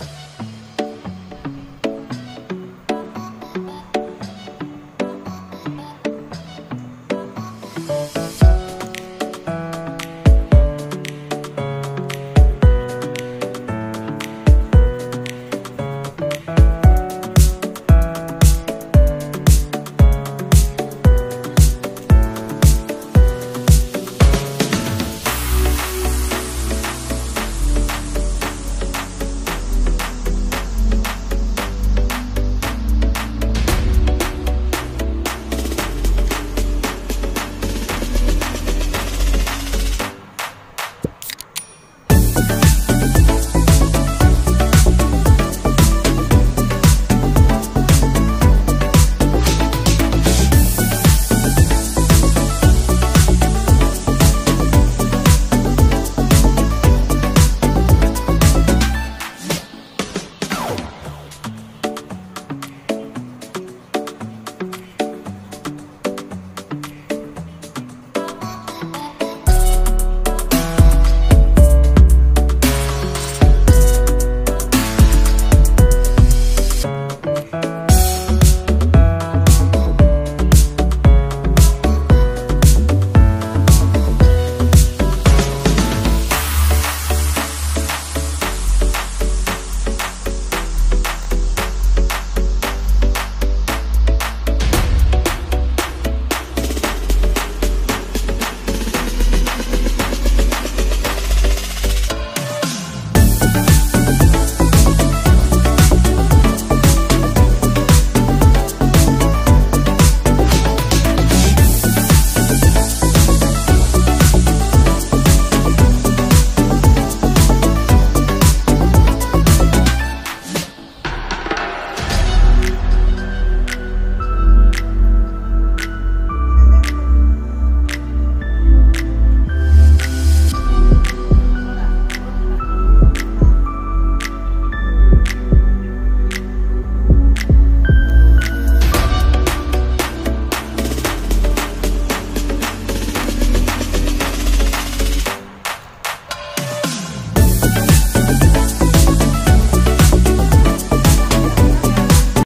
you